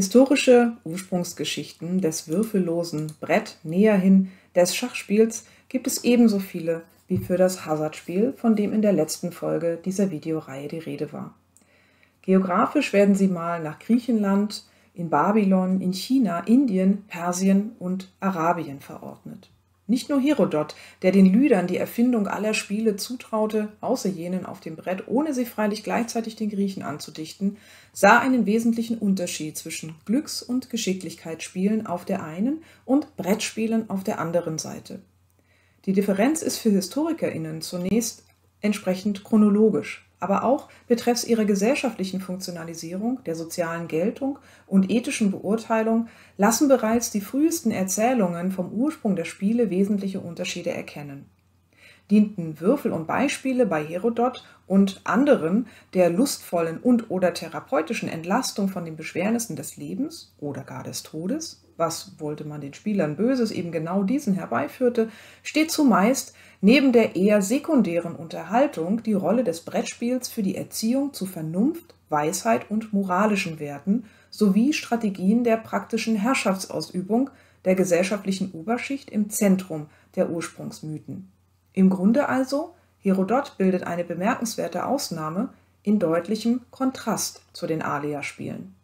Historische Ursprungsgeschichten des würfellosen Brett näher hin des Schachspiels gibt es ebenso viele wie für das Hazardspiel, von dem in der letzten Folge dieser Videoreihe die Rede war. Geografisch werden sie mal nach Griechenland, in Babylon, in China, Indien, Persien und Arabien verordnet. Nicht nur Herodot, der den Lydern die Erfindung aller Spiele zutraute, außer jenen auf dem Brett, ohne sie freilich gleichzeitig den Griechen anzudichten, sah einen wesentlichen Unterschied zwischen Glücks- und Geschicklichkeitsspielen auf der einen und Brettspielen auf der anderen Seite. Die Differenz ist für HistorikerInnen zunächst entsprechend chronologisch aber auch betreffs ihrer gesellschaftlichen Funktionalisierung, der sozialen Geltung und ethischen Beurteilung lassen bereits die frühesten Erzählungen vom Ursprung der Spiele wesentliche Unterschiede erkennen. Dienten Würfel und Beispiele bei Herodot und anderen der lustvollen und/oder therapeutischen Entlastung von den Beschwernissen des Lebens oder gar des Todes, was wollte man den Spielern Böses eben genau diesen herbeiführte, steht zumeist neben der eher sekundären Unterhaltung die Rolle des Brettspiels für die Erziehung zu Vernunft, Weisheit und moralischen Werten sowie Strategien der praktischen Herrschaftsausübung der gesellschaftlichen Oberschicht im Zentrum der Ursprungsmythen. Im Grunde also, Herodot bildet eine bemerkenswerte Ausnahme in deutlichem Kontrast zu den Alea-Spielen.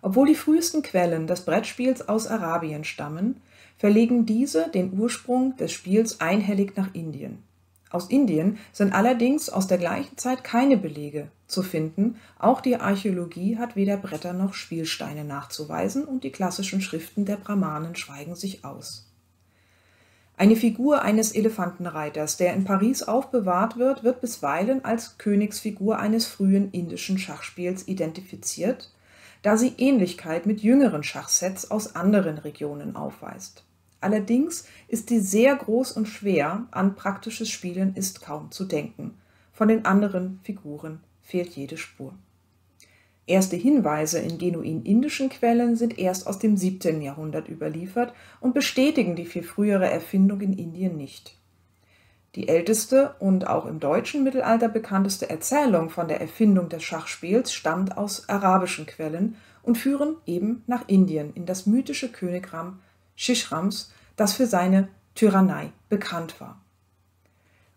Obwohl die frühesten Quellen des Brettspiels aus Arabien stammen, verlegen diese den Ursprung des Spiels einhellig nach Indien. Aus Indien sind allerdings aus der gleichen Zeit keine Belege zu finden, auch die Archäologie hat weder Bretter noch Spielsteine nachzuweisen und die klassischen Schriften der Brahmanen schweigen sich aus. Eine Figur eines Elefantenreiters, der in Paris aufbewahrt wird, wird bisweilen als Königsfigur eines frühen indischen Schachspiels identifiziert da sie Ähnlichkeit mit jüngeren Schachsets aus anderen Regionen aufweist. Allerdings ist sie sehr groß und schwer, an praktisches Spielen ist kaum zu denken. Von den anderen Figuren fehlt jede Spur. Erste Hinweise in genuin indischen Quellen sind erst aus dem 17. Jahrhundert überliefert und bestätigen die viel frühere Erfindung in Indien nicht. Die älteste und auch im deutschen Mittelalter bekannteste Erzählung von der Erfindung des Schachspiels stammt aus arabischen Quellen und führen eben nach Indien in das mythische Königreich Shishrams, das für seine Tyrannei bekannt war.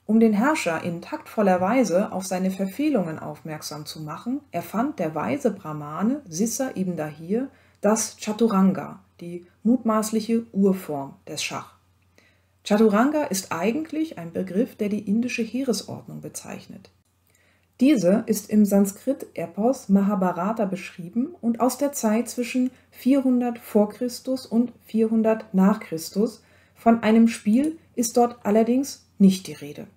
Um den Herrscher in taktvoller Weise auf seine Verfehlungen aufmerksam zu machen, erfand der weise Brahmane Sissa ibn Dahir das Chaturanga, die mutmaßliche Urform des Schach. Chaturanga ist eigentlich ein Begriff, der die indische Heeresordnung bezeichnet. Diese ist im Sanskrit-Epos Mahabharata beschrieben und aus der Zeit zwischen 400 v. Chr. und 400 nach Christus. Von einem Spiel ist dort allerdings nicht die Rede.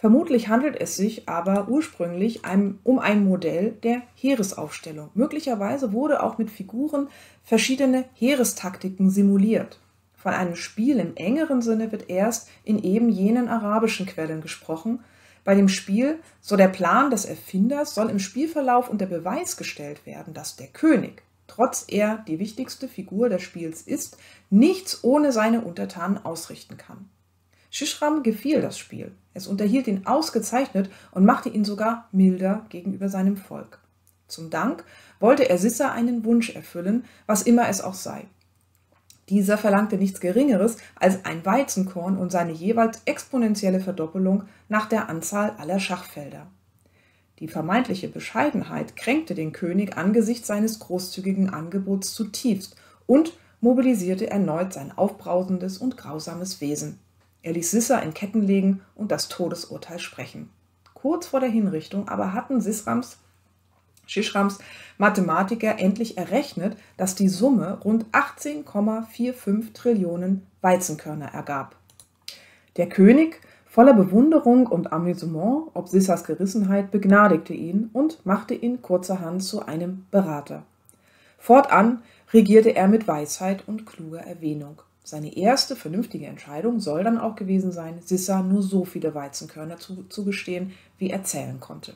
Vermutlich handelt es sich aber ursprünglich um ein Modell der Heeresaufstellung. Möglicherweise wurde auch mit Figuren verschiedene Heerestaktiken simuliert. Von einem Spiel im engeren Sinne wird erst in eben jenen arabischen Quellen gesprochen. Bei dem Spiel, so der Plan des Erfinders, soll im Spielverlauf unter Beweis gestellt werden, dass der König, trotz er die wichtigste Figur des Spiels ist, nichts ohne seine Untertanen ausrichten kann. Shishram gefiel das Spiel. Es unterhielt ihn ausgezeichnet und machte ihn sogar milder gegenüber seinem Volk. Zum Dank wollte er Sissa einen Wunsch erfüllen, was immer es auch sei. Dieser verlangte nichts Geringeres als ein Weizenkorn und seine jeweils exponentielle Verdoppelung nach der Anzahl aller Schachfelder. Die vermeintliche Bescheidenheit kränkte den König angesichts seines großzügigen Angebots zutiefst und mobilisierte erneut sein aufbrausendes und grausames Wesen. Er ließ Sissa in Ketten legen und das Todesurteil sprechen. Kurz vor der Hinrichtung aber hatten Sisrams Shishrams Mathematiker endlich errechnet, dass die Summe rund 18,45 Trillionen Weizenkörner ergab. Der König, voller Bewunderung und Amüsement ob Sissas Gerissenheit, begnadigte ihn und machte ihn kurzerhand zu einem Berater. Fortan regierte er mit Weisheit und kluger Erwähnung. Seine erste vernünftige Entscheidung soll dann auch gewesen sein, Sissa nur so viele Weizenkörner zugestehen, wie er zählen konnte.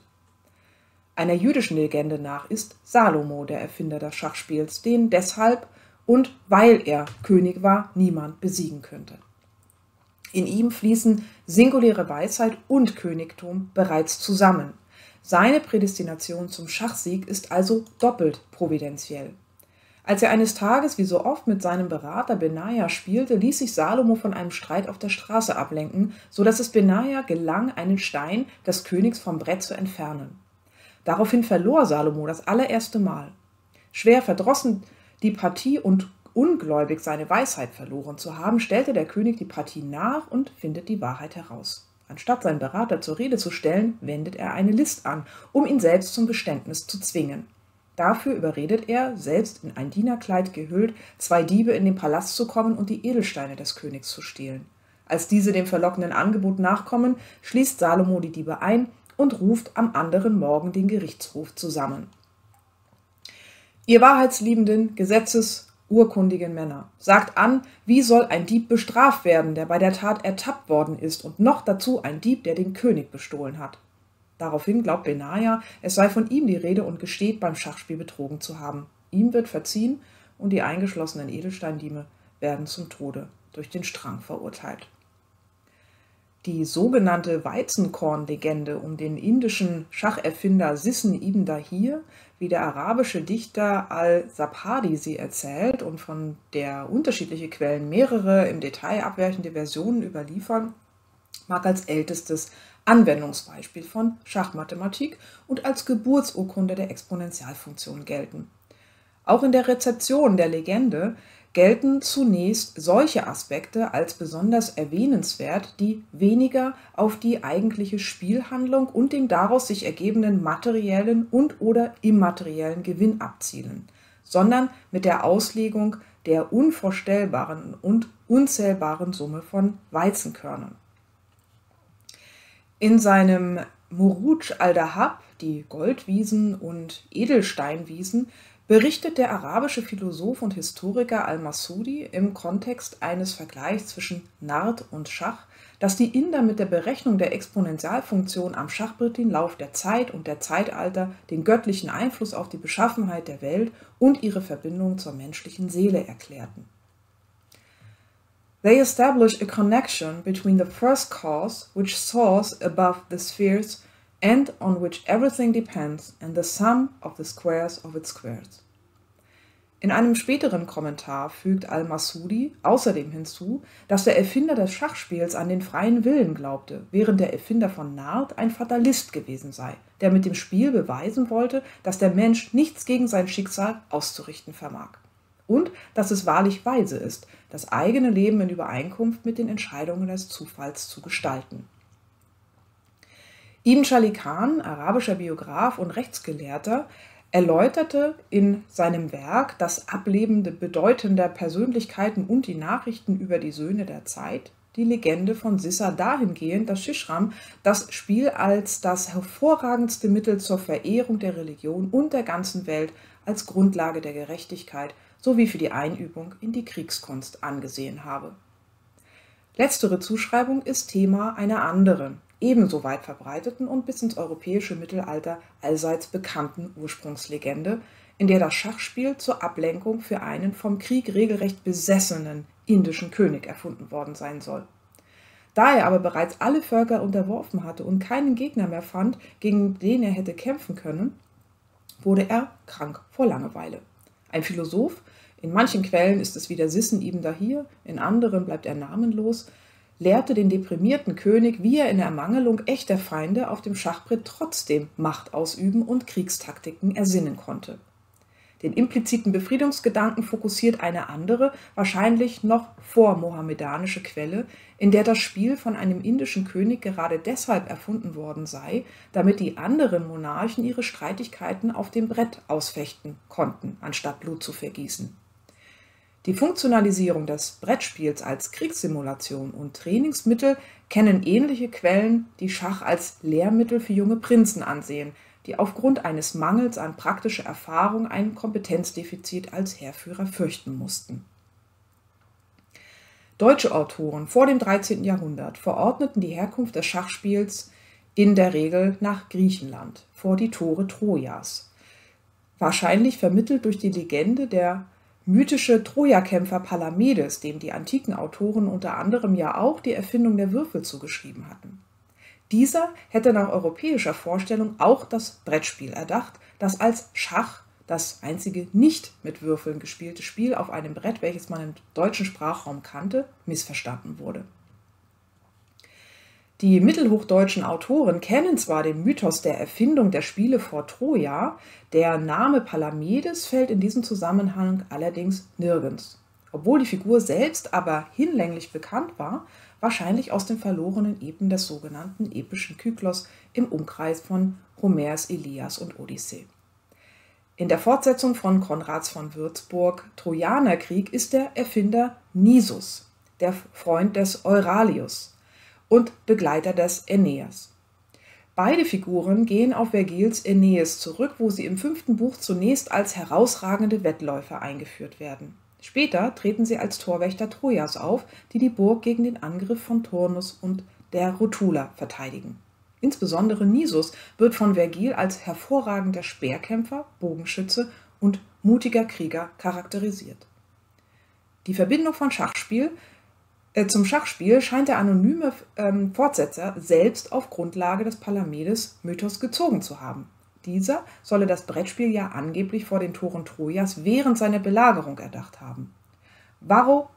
Einer jüdischen Legende nach ist Salomo der Erfinder des Schachspiels, den deshalb und weil er König war, niemand besiegen könnte. In ihm fließen singuläre Weisheit und Königtum bereits zusammen. Seine Prädestination zum Schachsieg ist also doppelt providentiell. Als er eines Tages wie so oft mit seinem Berater Benaja spielte, ließ sich Salomo von einem Streit auf der Straße ablenken, so dass es Benaja gelang, einen Stein des Königs vom Brett zu entfernen. Daraufhin verlor Salomo das allererste Mal. Schwer verdrossen die Partie und ungläubig seine Weisheit verloren zu haben, stellte der König die Partie nach und findet die Wahrheit heraus. Anstatt seinen Berater zur Rede zu stellen, wendet er eine List an, um ihn selbst zum Geständnis zu zwingen. Dafür überredet er, selbst in ein Dienerkleid gehüllt, zwei Diebe in den Palast zu kommen und die Edelsteine des Königs zu stehlen. Als diese dem verlockenden Angebot nachkommen, schließt Salomo die Diebe ein und ruft am anderen Morgen den Gerichtshof zusammen. Ihr wahrheitsliebenden, gesetzesurkundigen Männer, sagt an, wie soll ein Dieb bestraft werden, der bei der Tat ertappt worden ist und noch dazu ein Dieb, der den König bestohlen hat. Daraufhin glaubt Benaja, es sei von ihm die Rede und gesteht, beim Schachspiel betrogen zu haben. Ihm wird verziehen und die eingeschlossenen Edelsteindieme werden zum Tode durch den Strang verurteilt. Die sogenannte Weizenkorn-Legende um den indischen Schacherfinder Sissen ibn Dahir, wie der arabische Dichter al-Sapadi sie erzählt und von der unterschiedliche Quellen mehrere im Detail abweichende Versionen überliefern, mag als ältestes Anwendungsbeispiel von Schachmathematik und als Geburtsurkunde der Exponentialfunktion gelten. Auch in der Rezeption der Legende gelten zunächst solche Aspekte als besonders erwähnenswert, die weniger auf die eigentliche Spielhandlung und den daraus sich ergebenden materiellen und/oder immateriellen Gewinn abzielen, sondern mit der Auslegung der unvorstellbaren und unzählbaren Summe von Weizenkörnern in seinem Muruj al-Dahab, die Goldwiesen und Edelsteinwiesen, berichtet der arabische Philosoph und Historiker al-Masudi im Kontext eines Vergleichs zwischen Nard und Schach, dass die Inder mit der Berechnung der Exponentialfunktion am Schachbrett den Lauf der Zeit und der Zeitalter, den göttlichen Einfluss auf die Beschaffenheit der Welt und ihre Verbindung zur menschlichen Seele erklärten They establish a connection between the first cause, which soars above the spheres and on which everything depends, and the sum of the squares of its squares. In einem späteren Kommentar fügt al-Masudi außerdem hinzu, dass der Erfinder des Schachspiels an den freien Willen glaubte, während der Erfinder von Nard ein Fatalist gewesen sei, der mit dem Spiel beweisen wollte, dass der Mensch nichts gegen sein Schicksal auszurichten vermag und dass es wahrlich weise ist, das eigene Leben in Übereinkunft mit den Entscheidungen des Zufalls zu gestalten. Ibn Shalikan, arabischer Biograf und Rechtsgelehrter, erläuterte in seinem Werk das Ableben bedeutender Persönlichkeiten und die Nachrichten über die Söhne der Zeit die Legende von Sissa dahingehend, dass Shishram das Spiel als das hervorragendste Mittel zur Verehrung der Religion und der ganzen Welt als Grundlage der Gerechtigkeit sowie für die Einübung in die Kriegskunst angesehen habe. Letztere Zuschreibung ist Thema einer anderen, ebenso weit verbreiteten und bis ins europäische Mittelalter allseits bekannten Ursprungslegende, in der das Schachspiel zur Ablenkung für einen vom Krieg regelrecht besessenen indischen König erfunden worden sein soll. Da er aber bereits alle Völker unterworfen hatte und keinen Gegner mehr fand, gegen den er hätte kämpfen können, wurde er krank vor Langeweile. Ein Philosoph, in manchen Quellen ist es wieder Sissen ibn Dahir, in anderen bleibt er namenlos, lehrte den deprimierten König, wie er in Ermangelung echter Feinde auf dem Schachbrett trotzdem Macht ausüben und Kriegstaktiken ersinnen konnte. Den impliziten Befriedungsgedanken fokussiert eine andere, wahrscheinlich noch vormohammedanische Quelle, in der das Spiel von einem indischen König gerade deshalb erfunden worden sei, damit die anderen Monarchen ihre Streitigkeiten auf dem Brett ausfechten konnten, anstatt Blut zu vergießen. Die Funktionalisierung des Brettspiels als Kriegssimulation und Trainingsmittel kennen ähnliche Quellen, die Schach als Lehrmittel für junge Prinzen ansehen, die aufgrund eines Mangels an praktischer Erfahrung ein Kompetenzdefizit als Heerführer fürchten mussten. Deutsche Autoren vor dem 13. Jahrhundert verordneten die Herkunft des Schachspiels in der Regel nach Griechenland, vor die Tore Trojas. Wahrscheinlich vermittelt durch die Legende der mythische Trojakämpfer Palamedes, dem die antiken Autoren unter anderem ja auch die Erfindung der Würfel zugeschrieben hatten. Dieser hätte nach europäischer Vorstellung auch das Brettspiel erdacht, das als Schach das einzige nicht mit Würfeln gespielte Spiel auf einem Brett, welches man im deutschen Sprachraum kannte, missverstanden wurde. Die mittelhochdeutschen Autoren kennen zwar den Mythos der Erfindung der Spiele vor Troja, der Name Palamedes fällt in diesem Zusammenhang allerdings nirgends, obwohl die Figur selbst aber hinlänglich bekannt war, wahrscheinlich aus den verlorenen Epen des sogenannten epischen Kyklos im Umkreis von Homers Elias und Odyssee. In der Fortsetzung von Konrads von Würzburg Trojanerkrieg ist der Erfinder Nisus, der Freund des Euralius, und Begleiter des Aeneas. Beide Figuren gehen auf Vergils Aeneas zurück, wo sie im fünften Buch zunächst als herausragende Wettläufer eingeführt werden. Später treten sie als Torwächter Trojas auf, die die Burg gegen den Angriff von Turnus und der Rotula verteidigen. Insbesondere Nisus wird von Vergil als hervorragender Speerkämpfer, Bogenschütze und mutiger Krieger charakterisiert. Die Verbindung von Schachspiel zum Schachspiel scheint der anonyme ähm, Fortsetzer selbst auf Grundlage des Palamedes-Mythos gezogen zu haben. Dieser solle das Brettspiel ja angeblich vor den Toren Trojas während seiner Belagerung erdacht haben. Varro,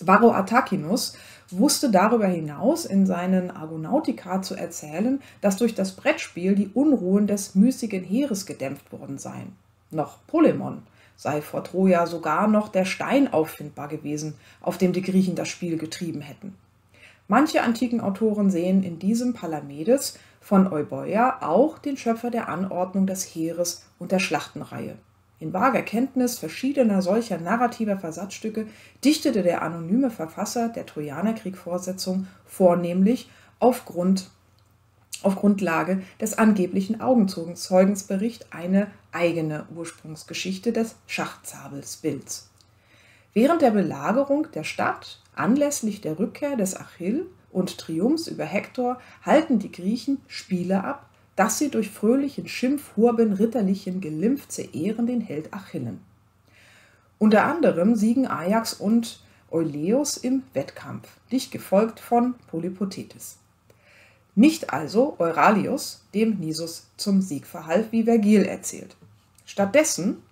Varro Atakinus wusste darüber hinaus in seinen Argonautika zu erzählen, dass durch das Brettspiel die Unruhen des müßigen Heeres gedämpft worden seien. Noch Polemon sei vor Troja sogar noch der Stein auffindbar gewesen, auf dem die Griechen das Spiel getrieben hätten. Manche antiken Autoren sehen in diesem Palamedes von Euboea auch den Schöpfer der Anordnung des Heeres und der Schlachtenreihe. In vager Kenntnis verschiedener solcher narrativer Versatzstücke dichtete der anonyme Verfasser der Trojanerkrieg-Vorsetzung vornehmlich aufgrund auf Grundlage des angeblichen Augenzeugensberichts eine eigene Ursprungsgeschichte des Schachzabelsbilds. Während der Belagerung der Stadt, anlässlich der Rückkehr des Achill und Triumphs über Hektor, halten die Griechen Spiele ab, dass sie durch fröhlichen Schimpf, Hurben, ritterlichen Gelimpf zerehren den Held Achillen. Unter anderem siegen Ajax und Euleus im Wettkampf, dicht gefolgt von Polypothetes. Nicht also Euralius, dem Nisus zum Sieg verhalf, wie Vergil erzählt. Stattdessen,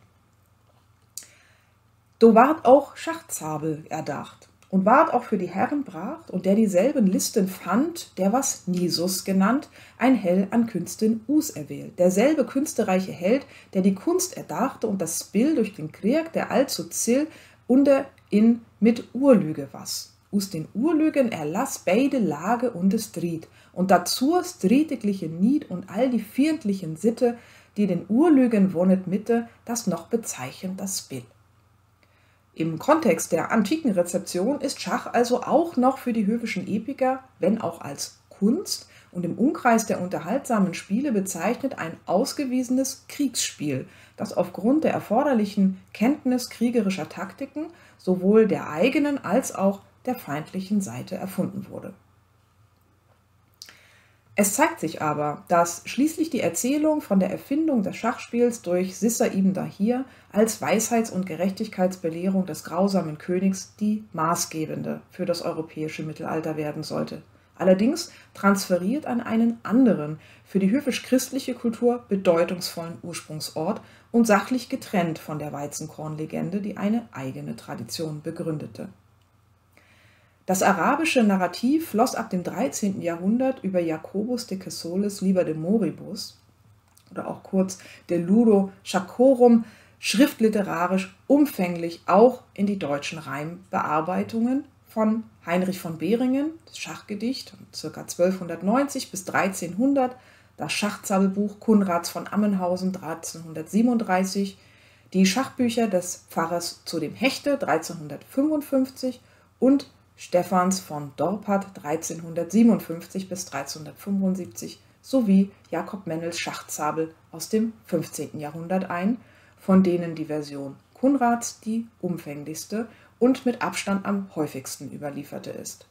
do ward auch Schachzabel erdacht und ward auch für die Herren bracht und der dieselben Listen fand, der was Nisus genannt, ein Hell an Künsten Us erwählt. Derselbe künstereiche Held, der die Kunst erdachte und das Spiel durch den Krieg, der allzu zill unter in mit Urlüge was. Us den Urlügen erlass beide Lage und es Dried, und dazu stritigliche Nied und all die fiendlichen Sitte, die den Urlügen wonnet Mitte, das noch bezeichnet das Spiel. Im Kontext der antiken Rezeption ist Schach also auch noch für die höfischen Epiker, wenn auch als Kunst und im Umkreis der unterhaltsamen Spiele bezeichnet, ein ausgewiesenes Kriegsspiel, das aufgrund der erforderlichen Kenntnis kriegerischer Taktiken sowohl der eigenen als auch der feindlichen Seite erfunden wurde. Es zeigt sich aber, dass schließlich die Erzählung von der Erfindung des Schachspiels durch Sissa ibn Dahir als Weisheits- und Gerechtigkeitsbelehrung des grausamen Königs die maßgebende für das europäische Mittelalter werden sollte. Allerdings transferiert an einen anderen, für die höfisch-christliche Kultur bedeutungsvollen Ursprungsort und sachlich getrennt von der Weizenkornlegende, die eine eigene Tradition begründete. Das arabische Narrativ floss ab dem 13. Jahrhundert über Jacobus de Cassolis Liber de Moribus oder auch kurz de Ludo Schacorum schriftliterarisch umfänglich auch in die deutschen Reimbearbeitungen von Heinrich von Behringen, das Schachgedicht, ca. 1290 bis 1300, das Schachzabelbuch Kunrads von Ammenhausen 1337, die Schachbücher des Pfarrers zu dem Hechte 1355 und Stephans von Dorpat 1357 bis 1375 sowie Jakob Mennels Schachzabel aus dem 15. Jahrhundert ein, von denen die Version Kunrads die umfänglichste und mit Abstand am häufigsten überlieferte ist.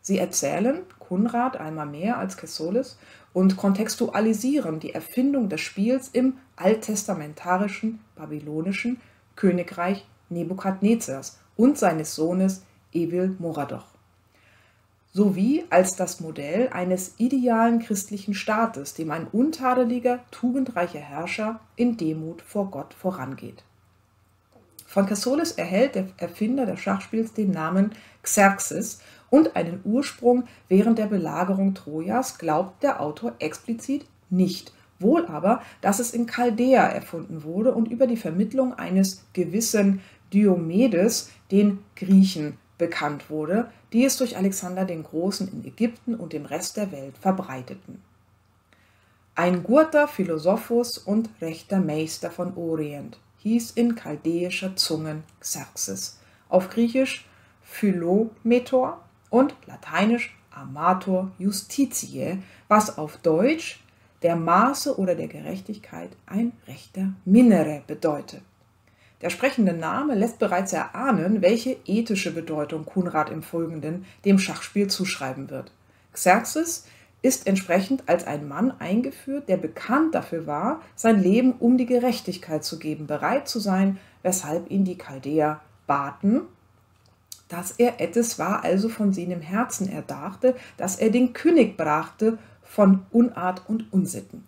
Sie erzählen, Kunrad einmal mehr als Kessolis, und kontextualisieren die Erfindung des Spiels im alttestamentarischen babylonischen Königreich Nebukadnezars und seines Sohnes Evil Moradoch. sowie als das Modell eines idealen christlichen Staates, dem ein untadeliger, tugendreicher Herrscher in Demut vor Gott vorangeht. Von Cassolis erhält der Erfinder des Schachspiels den Namen Xerxes und einen Ursprung während der Belagerung Trojas glaubt der Autor explizit nicht, wohl aber, dass es in Chaldea erfunden wurde und über die Vermittlung eines gewissen Diomedes den Griechen bekannt wurde, die es durch Alexander den Großen in Ägypten und dem Rest der Welt verbreiteten. Ein guter Philosophus und rechter Meister von Orient hieß in chaldäischer Zungen Xerxes, auf Griechisch Philometor und lateinisch Amator Justitiae, was auf Deutsch der Maße oder der Gerechtigkeit ein rechter Minere bedeutet. Der sprechende Name lässt bereits erahnen, welche ethische Bedeutung Kunrad im Folgenden dem Schachspiel zuschreiben wird. Xerxes ist entsprechend als ein Mann eingeführt, der bekannt dafür war, sein Leben um die Gerechtigkeit zu geben, bereit zu sein, weshalb ihn die Chaldäer baten, dass er etwas war, also von seinem Herzen erdachte, dass er den König brachte von Unart und Unsitten.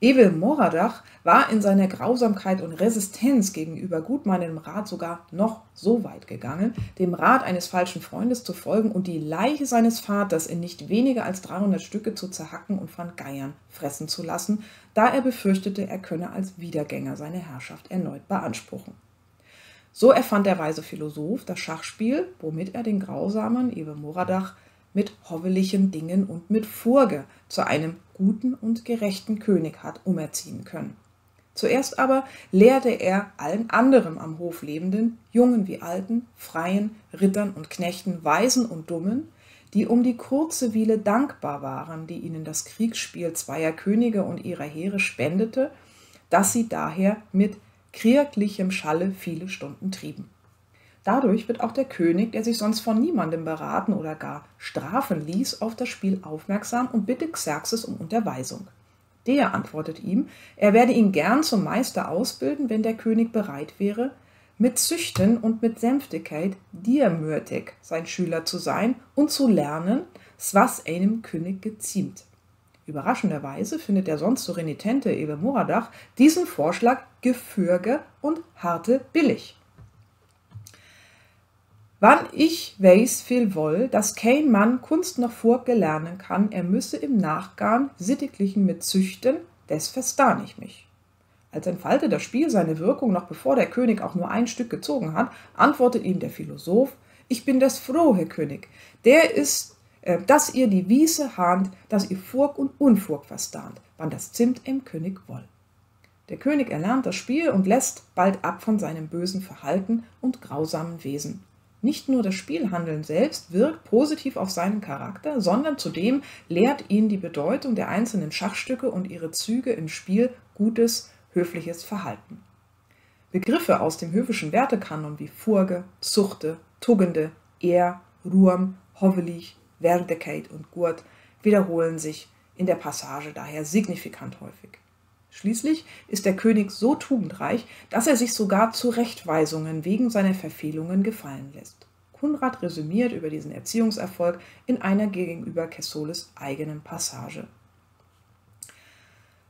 Evel Moradach war in seiner Grausamkeit und Resistenz gegenüber Gutmann Rat sogar noch so weit gegangen, dem Rat eines falschen Freundes zu folgen und die Leiche seines Vaters in nicht weniger als 300 Stücke zu zerhacken und von Geiern fressen zu lassen, da er befürchtete, er könne als Wiedergänger seine Herrschaft erneut beanspruchen. So erfand der weise Philosoph das Schachspiel, womit er den grausamen Ewe Moradach mit hovelichen Dingen und mit Furge zu einem guten und gerechten König hat umerziehen können. Zuerst aber lehrte er allen anderen am Hof lebenden, Jungen wie Alten, Freien, Rittern und Knechten, Weisen und Dummen, die um die kurze Wiele dankbar waren, die ihnen das Kriegsspiel zweier Könige und ihrer Heere spendete, dass sie daher mit kirchlichem Schalle viele Stunden trieben. Dadurch wird auch der König, der sich sonst von niemandem beraten oder gar strafen ließ, auf das Spiel aufmerksam und bittet Xerxes um Unterweisung. Der antwortet ihm, er werde ihn gern zum Meister ausbilden, wenn der König bereit wäre, mit Züchten und mit Sänftigkeit diamürtig sein Schüler zu sein und zu lernen, was einem König geziemt. Überraschenderweise findet der sonst so renitente Ewe Moradach diesen Vorschlag gefürge und harte billig. Wann ich weiß viel woll, dass kein Mann Kunst noch lernen kann, er müsse im Nachgang sittiglichen mit züchten, des verstan ich mich. Als entfalte das Spiel seine Wirkung noch bevor der König auch nur ein Stück gezogen hat, antwortet ihm der Philosoph, ich bin des froh, Herr König, der ist, äh, dass ihr die Wiese hahnt, dass ihr Furg und Unfurg verstahnt, wann das Zimt im König woll. Der König erlernt das Spiel und lässt bald ab von seinem bösen Verhalten und grausamen Wesen. Nicht nur das Spielhandeln selbst wirkt positiv auf seinen Charakter, sondern zudem lehrt ihn die Bedeutung der einzelnen Schachstücke und ihre Züge im Spiel gutes, höfliches Verhalten. Begriffe aus dem höfischen Wertekanon wie Furge, Zuchte, Tugende, Ehr, Ruhm, Hovelig, Werdigkeit und Gurt wiederholen sich in der Passage daher signifikant häufig. Schließlich ist der König so tugendreich, dass er sich sogar Zurechtweisungen wegen seiner Verfehlungen gefallen lässt. Kunrad resümiert über diesen Erziehungserfolg in einer gegenüber Kessoles eigenen Passage.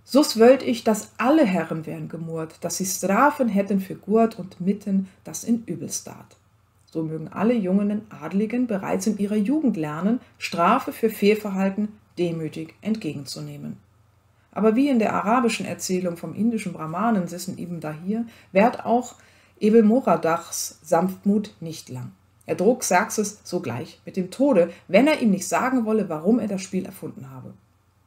Sus wölt ich, dass alle Herren wären gemurrt, dass sie Strafen hätten für Gurt und Mitten, das in Übelstaat. So mögen alle jungen Adligen bereits in ihrer Jugend lernen, Strafe für Fehlverhalten demütig entgegenzunehmen. Aber wie in der arabischen Erzählung vom indischen Brahmanen Sissen ibn Dahir währt auch Ebel Moradachs Sanftmut nicht lang. Er droht Xerxes sogleich mit dem Tode, wenn er ihm nicht sagen wolle, warum er das Spiel erfunden habe.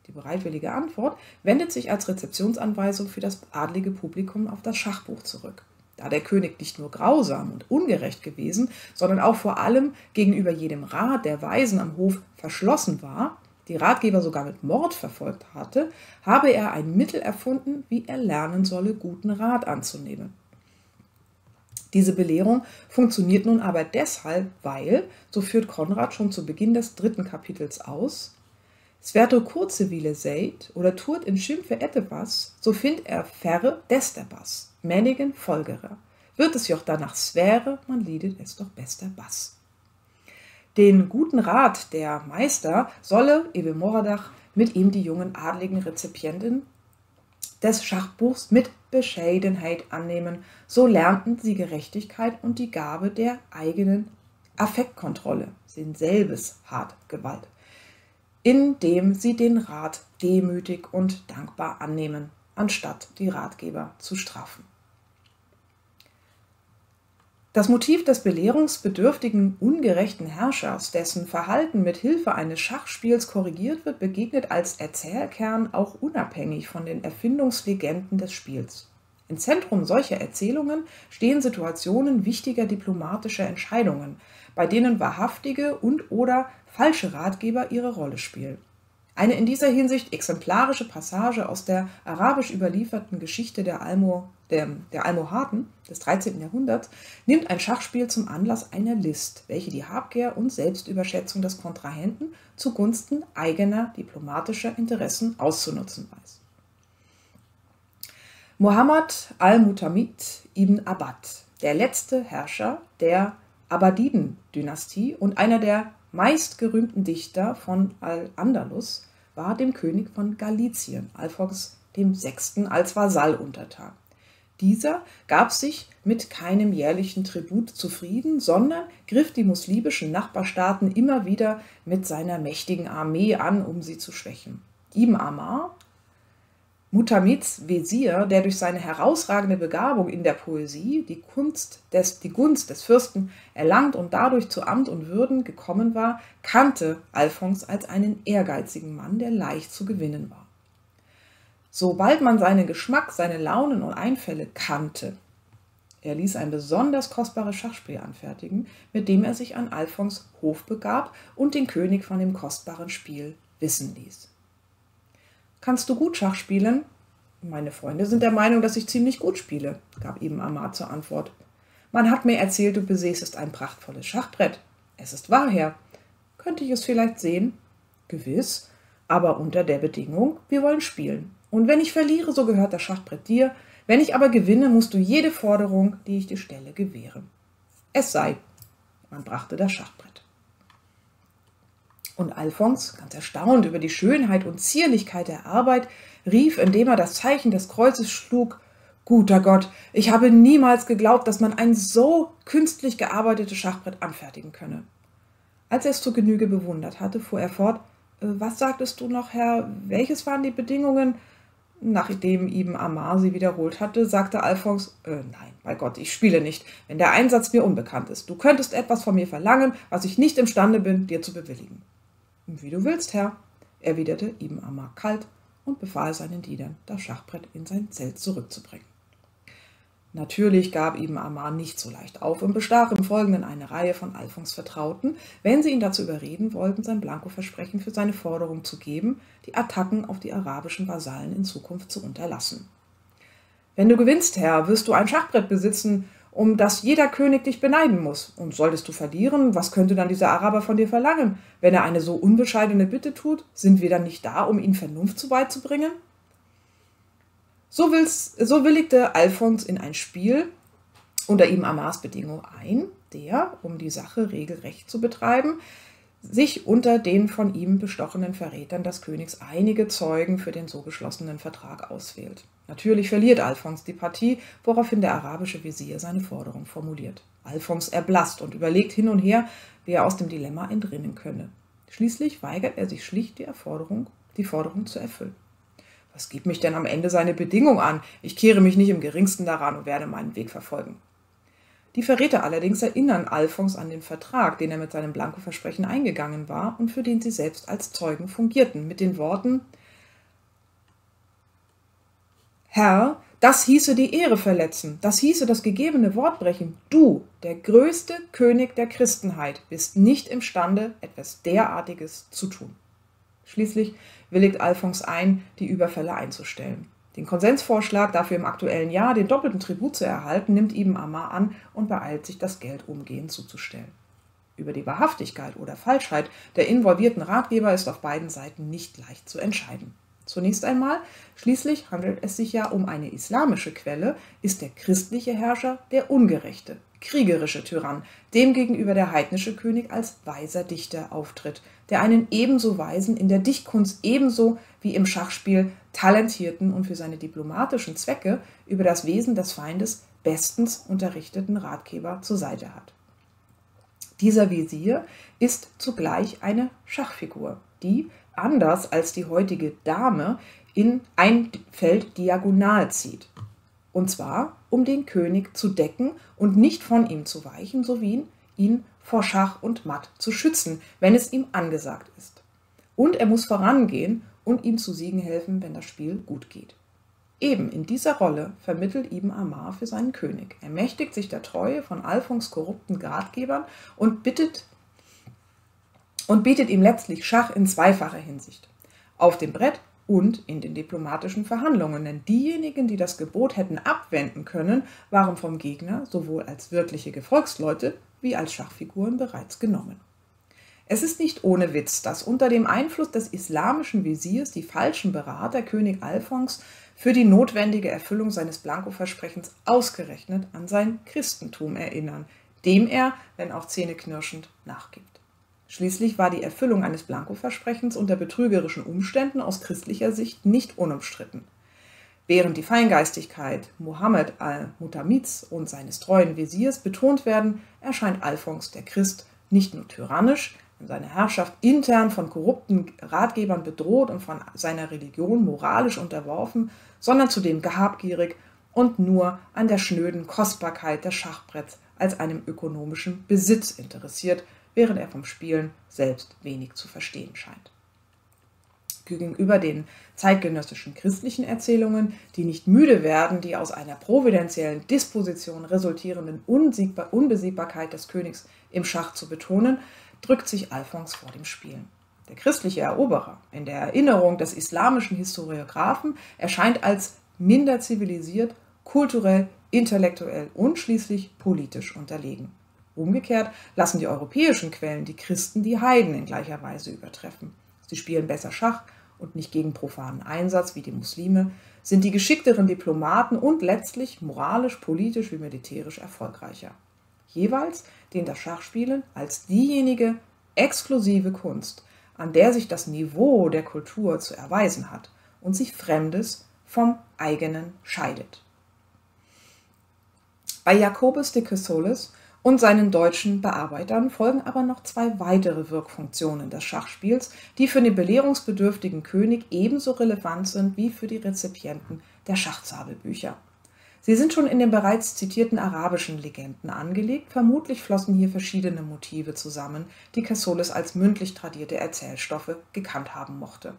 Die bereitwillige Antwort wendet sich als Rezeptionsanweisung für das adlige Publikum auf das Schachbuch zurück. Da der König nicht nur grausam und ungerecht gewesen, sondern auch vor allem gegenüber jedem Rat der Weisen am Hof verschlossen war, die Ratgeber sogar mit Mord verfolgt hatte, habe er ein Mittel erfunden, wie er lernen solle, guten Rat anzunehmen. Diese Belehrung funktioniert nun aber deshalb, weil, so führt Konrad schon zu Beginn des dritten Kapitels aus, Sverto kurzevile seid oder tut in Schimpfe etwas, so find er ferre desterbas, männigen Folgerer. Wird es joch danach sväre, man liedet es doch bester Bass. Den guten Rat der Meister solle Ebel Moradach mit ihm die jungen adligen Rezipienten des Schachbuchs mit Bescheidenheit annehmen, so lernten sie Gerechtigkeit und die Gabe der eigenen Affektkontrolle, sind selbes hart Gewalt, indem sie den Rat demütig und dankbar annehmen, anstatt die Ratgeber zu strafen. Das Motiv des belehrungsbedürftigen, ungerechten Herrschers, dessen Verhalten mit Hilfe eines Schachspiels korrigiert wird, begegnet als Erzählkern auch unabhängig von den Erfindungslegenden des Spiels. Im Zentrum solcher Erzählungen stehen Situationen wichtiger diplomatischer Entscheidungen, bei denen wahrhaftige und/oder falsche Ratgeber ihre Rolle spielen. Eine in dieser Hinsicht exemplarische Passage aus der arabisch überlieferten Geschichte der, Almo, der, der Almohaden des 13. Jahrhunderts nimmt ein Schachspiel zum Anlass einer List, welche die Habgier und Selbstüberschätzung des Kontrahenten zugunsten eigener diplomatischer Interessen auszunutzen weiß. Muhammad al-Mutamid ibn Abad, der letzte Herrscher der Abadiden-Dynastie und einer der meistgerühmten Dichter von Al-Andalus, war dem König von Galizien, Alphons VI., als Vasall untertan. Dieser gab sich mit keinem jährlichen Tribut zufrieden, sondern griff die muslimischen Nachbarstaaten immer wieder mit seiner mächtigen Armee an, um sie zu schwächen. Ibn Ammar Mutamids Wesir, der durch seine herausragende Begabung in der Poesie die, Kunst des, die Gunst des Fürsten erlangt und dadurch zu Amt und Würden gekommen war, kannte Alphons als einen ehrgeizigen Mann, der leicht zu gewinnen war. Sobald man seinen Geschmack, seine Launen und Einfälle kannte, er ließ ein besonders kostbares Schachspiel anfertigen, mit dem er sich an Alphons Hof begab und den König von dem kostbaren Spiel wissen ließ. Kannst du gut Schach spielen? Meine Freunde sind der Meinung, dass ich ziemlich gut spiele, gab ihm Amar zur Antwort. Man hat mir erzählt, du besäßest ein prachtvolles Schachbrett. Es ist wahr, Herr. Könnte ich es vielleicht sehen? Gewiss, aber unter der Bedingung, wir wollen spielen. Und wenn ich verliere, so gehört das Schachbrett dir. Wenn ich aber gewinne, musst du jede Forderung, die ich dir stelle, gewähren. Es sei. Man brachte das Schachbrett. Und Alphons, ganz erstaunt über die Schönheit und Zierlichkeit der Arbeit, rief, indem er das Zeichen des Kreuzes schlug, Guter Gott, ich habe niemals geglaubt, dass man ein so künstlich gearbeitetes Schachbrett anfertigen könne. Als er es zur Genüge bewundert hatte, fuhr er fort, äh, was sagtest du noch, Herr, welches waren die Bedingungen? Nachdem Ibn Amar sie wiederholt hatte, sagte Alphons, äh, nein, bei Gott, ich spiele nicht, wenn der Einsatz mir unbekannt ist. Du könntest etwas von mir verlangen, was ich nicht imstande bin, dir zu bewilligen. Wie du willst, Herr, erwiderte Ibn Ammar kalt und befahl seinen Dienern, das Schachbrett in sein Zelt zurückzubringen. Natürlich gab Ibn Ammar nicht so leicht auf und bestach im Folgenden eine Reihe von Alphons Vertrauten, wenn sie ihn dazu überreden wollten, sein Blankoversprechen für seine Forderung zu geben, die Attacken auf die arabischen Vasallen in Zukunft zu unterlassen. Wenn du gewinnst, Herr, wirst du ein Schachbrett besitzen, um das jeder König dich beneiden muss. Und solltest du verlieren, was könnte dann dieser Araber von dir verlangen? Wenn er eine so unbescheidene Bitte tut, sind wir dann nicht da, um ihm Vernunft zu beizubringen? So, so willigte Alphons in ein Spiel unter ihm Amars Bedingung ein, der, um die Sache regelrecht zu betreiben, sich unter den von ihm bestochenen Verrätern des Königs einige Zeugen für den so geschlossenen Vertrag auswählt. Natürlich verliert Alphons die Partie, woraufhin der arabische Visier seine Forderung formuliert. Alphons erblasst und überlegt hin und her, wie er aus dem Dilemma entrinnen könne. Schließlich weigert er sich schlicht die die Forderung zu erfüllen. Was geht mich denn am Ende seine Bedingung an? Ich kehre mich nicht im geringsten daran und werde meinen Weg verfolgen. Die Verräter allerdings erinnern Alphons an den Vertrag, den er mit seinem Blankoversprechen eingegangen war und für den sie selbst als Zeugen fungierten, mit den Worten Herr, das hieße die Ehre verletzen, das hieße das gegebene Wort brechen. Du, der größte König der Christenheit, bist nicht imstande, etwas derartiges zu tun. Schließlich willigt Alphons ein, die Überfälle einzustellen. Den Konsensvorschlag, dafür im aktuellen Jahr den doppelten Tribut zu erhalten, nimmt Ibn Ammar an und beeilt sich, das Geld umgehend zuzustellen. Über die Wahrhaftigkeit oder Falschheit der involvierten Ratgeber ist auf beiden Seiten nicht leicht zu entscheiden. Zunächst einmal, schließlich handelt es sich ja um eine islamische Quelle, ist der christliche Herrscher der Ungerechte, kriegerische Tyrann, demgegenüber der heidnische König als weiser Dichter auftritt, der einen ebenso weisen, in der Dichtkunst ebenso wie im Schachspiel talentierten und für seine diplomatischen Zwecke über das Wesen des Feindes bestens unterrichteten Ratgeber zur Seite hat. Dieser Visier ist zugleich eine Schachfigur, die, anders als die heutige Dame, in ein Feld diagonal zieht. Und zwar, um den König zu decken und nicht von ihm zu weichen, sowie ihn vor Schach und Matt zu schützen, wenn es ihm angesagt ist. Und er muss vorangehen und ihm zu Siegen helfen, wenn das Spiel gut geht. Eben in dieser Rolle vermittelt Ibn Amar für seinen König. Er mächtigt sich der Treue von Alfons korrupten Ratgebern und bittet und bietet ihm letztlich Schach in zweifacher Hinsicht. Auf dem Brett und in den diplomatischen Verhandlungen, denn diejenigen, die das Gebot hätten abwenden können, waren vom Gegner sowohl als wirkliche Gefolgsleute wie als Schachfiguren bereits genommen. Es ist nicht ohne Witz, dass unter dem Einfluss des islamischen Visiers die falschen Berater König Alphons für die notwendige Erfüllung seines Blankoversprechens ausgerechnet an sein Christentum erinnern, dem er, wenn auch zähneknirschend, nachgibt. Schließlich war die Erfüllung eines Blankoversprechens unter betrügerischen Umständen aus christlicher Sicht nicht unumstritten. Während die Feingeistigkeit Mohammed al-Mutamids und seines treuen Visiers betont werden, erscheint Alphons der Christ nicht nur tyrannisch, in seiner Herrschaft intern von korrupten Ratgebern bedroht und von seiner Religion moralisch unterworfen, sondern zudem gehabgierig und nur an der schnöden Kostbarkeit des Schachbretts als einem ökonomischen Besitz interessiert, während er vom Spielen selbst wenig zu verstehen scheint. Gegenüber den zeitgenössischen christlichen Erzählungen, die nicht müde werden, die aus einer providentiellen Disposition resultierenden Unbesiegbarkeit des Königs im Schach zu betonen, drückt sich Alphons vor dem Spielen. Der christliche Eroberer in der Erinnerung des islamischen Historiographen erscheint als minder zivilisiert, kulturell, intellektuell und schließlich politisch unterlegen. Umgekehrt lassen die europäischen Quellen die Christen die Heiden in gleicher Weise übertreffen. Sie spielen besser Schach und nicht gegen profanen Einsatz wie die Muslime, sind die geschickteren Diplomaten und letztlich moralisch, politisch wie militärisch erfolgreicher jeweils den das Schachspielen als diejenige exklusive Kunst, an der sich das Niveau der Kultur zu erweisen hat und sich Fremdes vom eigenen scheidet. Bei Jacobus de Cassolis und seinen deutschen Bearbeitern folgen aber noch zwei weitere Wirkfunktionen des Schachspiels, die für den belehrungsbedürftigen König ebenso relevant sind wie für die Rezipienten der Schachzabelbücher. Sie sind schon in den bereits zitierten arabischen Legenden angelegt, vermutlich flossen hier verschiedene Motive zusammen, die Cassolis als mündlich tradierte Erzählstoffe gekannt haben mochte.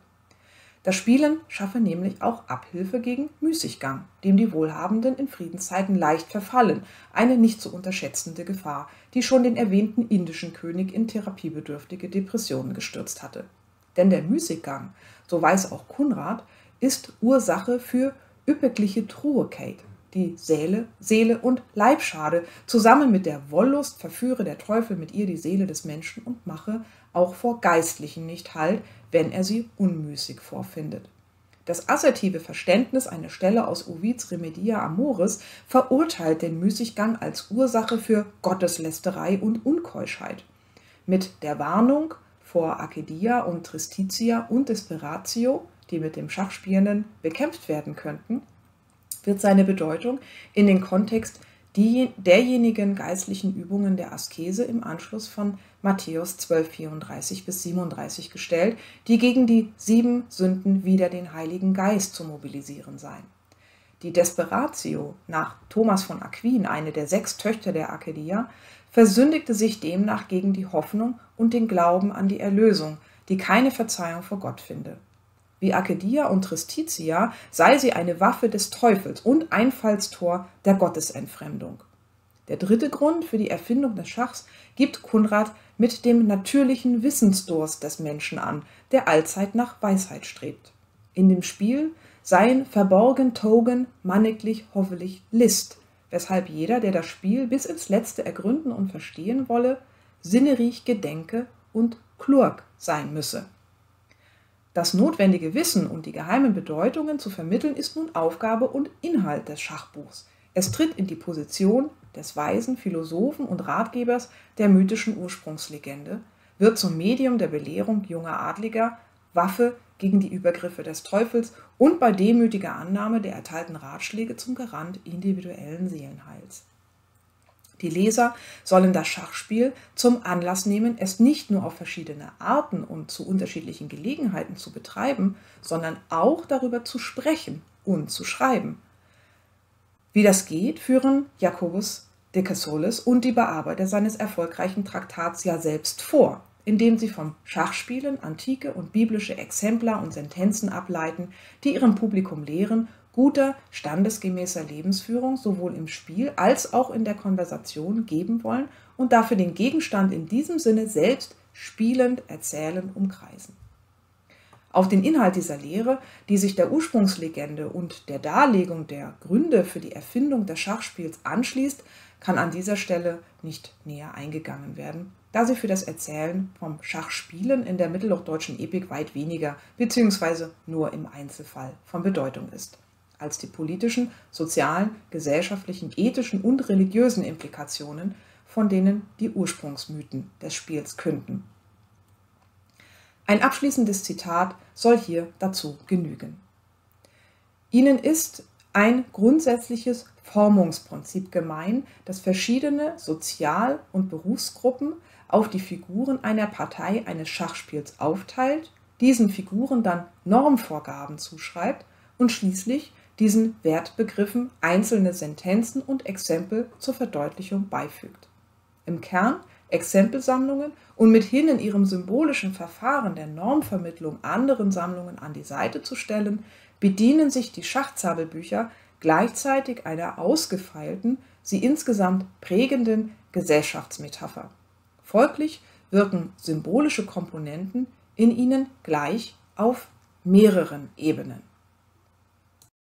Das Spielen schaffe nämlich auch Abhilfe gegen Müßiggang, dem die Wohlhabenden in Friedenszeiten leicht verfallen, eine nicht zu unterschätzende Gefahr, die schon den erwähnten indischen König in therapiebedürftige Depressionen gestürzt hatte. Denn der Müßiggang, so weiß auch Kunrad, ist Ursache für üppigliche Truhekeit, die Seele, Seele und Leibschade. Zusammen mit der Wollust verführe der Teufel mit ihr die Seele des Menschen und mache auch vor Geistlichen nicht Halt, wenn er sie unmüßig vorfindet. Das assertive Verständnis einer Stelle aus Ovids Remedia Amoris verurteilt den Müßiggang als Ursache für Gotteslästerei und Unkeuschheit. Mit der Warnung vor Arcadia und Tristitia und Desperatio, die mit dem Schachspielenden bekämpft werden könnten, wird seine Bedeutung in den Kontext derjenigen geistlichen Übungen der Askese im Anschluss von Matthäus 12,34 bis 37 gestellt, die gegen die sieben Sünden wieder den Heiligen Geist zu mobilisieren seien. Die Desperatio, nach Thomas von Aquin, eine der sechs Töchter der Arcadia, versündigte sich demnach gegen die Hoffnung und den Glauben an die Erlösung, die keine Verzeihung vor Gott finde. Wie Arcadia und Tristitia sei sie eine Waffe des Teufels und Einfallstor der Gottesentfremdung. Der dritte Grund für die Erfindung des Schachs gibt Kunrad mit dem natürlichen Wissensdurst des Menschen an, der allzeit nach Weisheit strebt. In dem Spiel seien verborgen Togen manniglich hoffentlich List, weshalb jeder, der das Spiel bis ins Letzte ergründen und verstehen wolle, sinneriech gedenke und klurk sein müsse. Das notwendige Wissen und die geheimen Bedeutungen zu vermitteln ist nun Aufgabe und Inhalt des Schachbuchs. Es tritt in die Position des weisen Philosophen und Ratgebers der mythischen Ursprungslegende, wird zum Medium der Belehrung junger Adliger, Waffe gegen die Übergriffe des Teufels und bei demütiger Annahme der erteilten Ratschläge zum Garant individuellen Seelenheils. Die Leser sollen das Schachspiel zum Anlass nehmen, es nicht nur auf verschiedene Arten und zu unterschiedlichen Gelegenheiten zu betreiben, sondern auch darüber zu sprechen und zu schreiben. Wie das geht, führen Jakobus de Cassolis und die Bearbeiter seines erfolgreichen Traktats ja selbst vor indem sie vom Schachspielen antike und biblische Exemplar und Sentenzen ableiten, die ihrem Publikum lehren, guter, standesgemäßer Lebensführung sowohl im Spiel als auch in der Konversation geben wollen und dafür den Gegenstand in diesem Sinne selbst spielend erzählen umkreisen. Auf den Inhalt dieser Lehre, die sich der Ursprungslegende und der Darlegung der Gründe für die Erfindung des Schachspiels anschließt, kann an dieser Stelle nicht näher eingegangen werden da sie für das Erzählen vom Schachspielen in der mittelhochdeutschen Epik weit weniger bzw. nur im Einzelfall von Bedeutung ist, als die politischen, sozialen, gesellschaftlichen, ethischen und religiösen Implikationen, von denen die Ursprungsmythen des Spiels künden. Ein abschließendes Zitat soll hier dazu genügen. Ihnen ist ein grundsätzliches Formungsprinzip gemein, das verschiedene Sozial- und Berufsgruppen auf die Figuren einer Partei eines Schachspiels aufteilt, diesen Figuren dann Normvorgaben zuschreibt und schließlich diesen Wertbegriffen einzelne Sentenzen und Exempel zur Verdeutlichung beifügt. Im Kern Exempelsammlungen und mithin in ihrem symbolischen Verfahren der Normvermittlung anderen Sammlungen an die Seite zu stellen, bedienen sich die Schachzabelbücher gleichzeitig einer ausgefeilten, sie insgesamt prägenden Gesellschaftsmetapher. Folglich wirken symbolische Komponenten in ihnen gleich auf mehreren Ebenen.